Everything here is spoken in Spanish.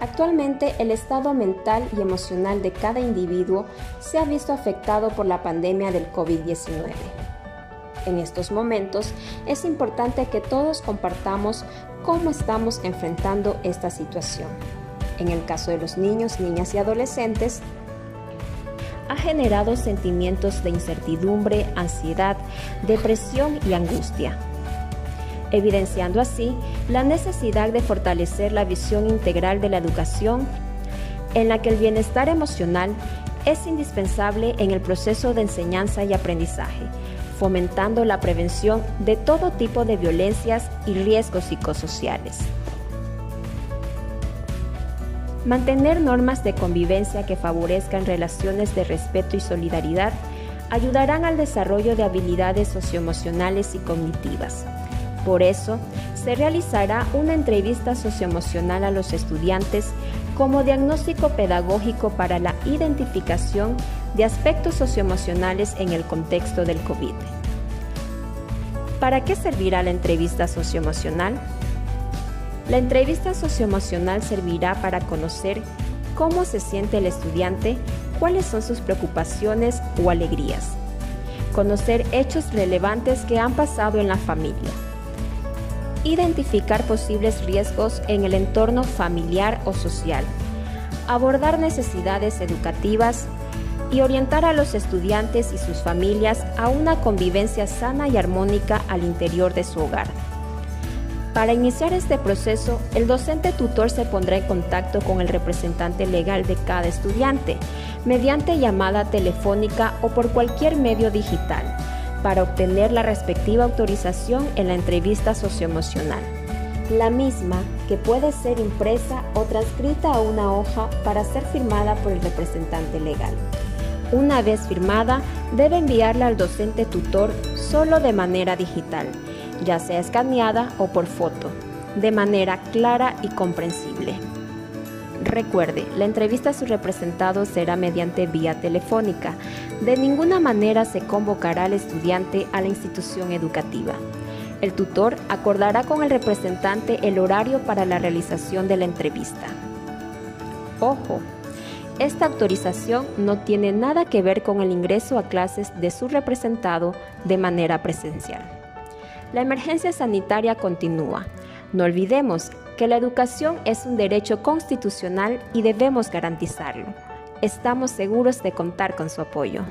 Actualmente el estado mental y emocional de cada individuo se ha visto afectado por la pandemia del COVID-19. En estos momentos es importante que todos compartamos cómo estamos enfrentando esta situación. En el caso de los niños, niñas y adolescentes, ha generado sentimientos de incertidumbre, ansiedad, depresión y angustia evidenciando así la necesidad de fortalecer la visión integral de la educación en la que el bienestar emocional es indispensable en el proceso de enseñanza y aprendizaje, fomentando la prevención de todo tipo de violencias y riesgos psicosociales. Mantener normas de convivencia que favorezcan relaciones de respeto y solidaridad ayudarán al desarrollo de habilidades socioemocionales y cognitivas por eso, se realizará una entrevista socioemocional a los estudiantes como diagnóstico pedagógico para la identificación de aspectos socioemocionales en el contexto del COVID. ¿Para qué servirá la entrevista socioemocional? La entrevista socioemocional servirá para conocer cómo se siente el estudiante, cuáles son sus preocupaciones o alegrías, conocer hechos relevantes que han pasado en la familia, identificar posibles riesgos en el entorno familiar o social, abordar necesidades educativas y orientar a los estudiantes y sus familias a una convivencia sana y armónica al interior de su hogar. Para iniciar este proceso, el docente tutor se pondrá en contacto con el representante legal de cada estudiante mediante llamada telefónica o por cualquier medio digital para obtener la respectiva autorización en la entrevista socioemocional. La misma que puede ser impresa o transcrita a una hoja para ser firmada por el representante legal. Una vez firmada, debe enviarla al docente tutor solo de manera digital, ya sea escaneada o por foto, de manera clara y comprensible. Recuerde, la entrevista a su representado será mediante vía telefónica. De ninguna manera se convocará al estudiante a la institución educativa. El tutor acordará con el representante el horario para la realización de la entrevista. Ojo, esta autorización no tiene nada que ver con el ingreso a clases de su representado de manera presencial. La emergencia sanitaria continúa. No olvidemos que la educación es un derecho constitucional y debemos garantizarlo. Estamos seguros de contar con su apoyo.